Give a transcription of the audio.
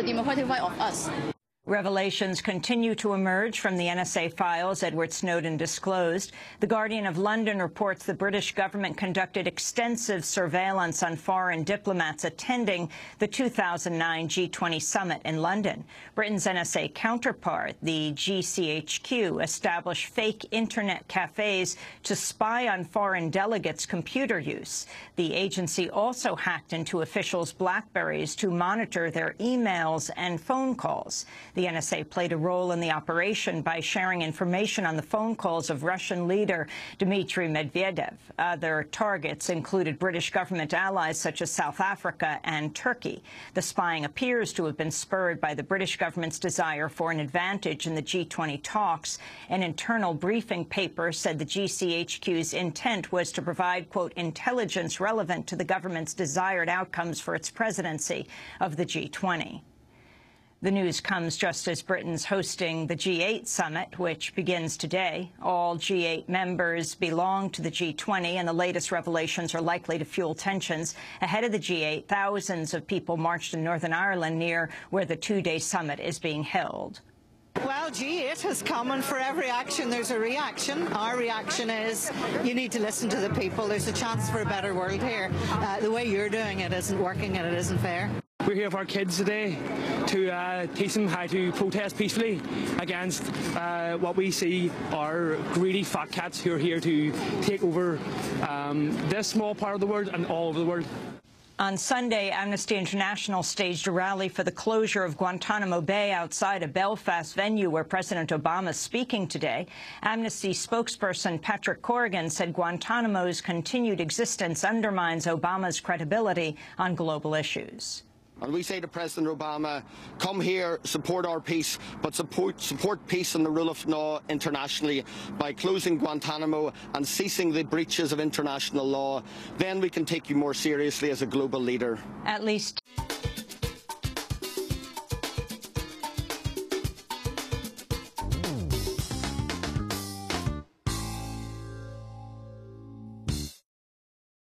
the Democratic right of us. Revelations continue to emerge from the NSA files Edward Snowden disclosed. The Guardian of London reports the British government conducted extensive surveillance on foreign diplomats attending the 2009 G20 summit in London. Britain's NSA counterpart, the GCHQ, established fake internet cafes to spy on foreign delegates' computer use. The agency also hacked into officials' Blackberries to monitor their emails and phone calls. The NSA played a role in the operation by sharing information on the phone calls of Russian leader Dmitry Medvedev. Other targets included British government allies such as South Africa and Turkey. The spying appears to have been spurred by the British government's desire for an advantage in the G20 talks. An internal briefing paper said the GCHQ's intent was to provide, quote, intelligence relevant to the government's desired outcomes for its presidency of the G20. The news comes just as Britain's hosting the G8 summit, which begins today. All G8 members belong to the G20, and the latest revelations are likely to fuel tensions. Ahead of the G8, thousands of people marched in Northern Ireland near where the two-day summit is being held. Well, G8 has come, and for every action there's a reaction. Our reaction is you need to listen to the people. There's a chance for a better world here. Uh, the way you're doing it isn't working and it isn't fair. We're here for our kids today to uh, teach them how to protest peacefully against uh, what we see are greedy fat cats who are here to take over um, this small part of the world and all over the world. On Sunday, Amnesty International staged a rally for the closure of Guantanamo Bay outside a Belfast venue where President Obama is speaking today. Amnesty spokesperson Patrick Corrigan said Guantanamo's continued existence undermines Obama's credibility on global issues. And we say to President Obama, come here, support our peace, but support, support peace and the rule of law internationally by closing Guantanamo and ceasing the breaches of international law. Then we can take you more seriously as a global leader. At least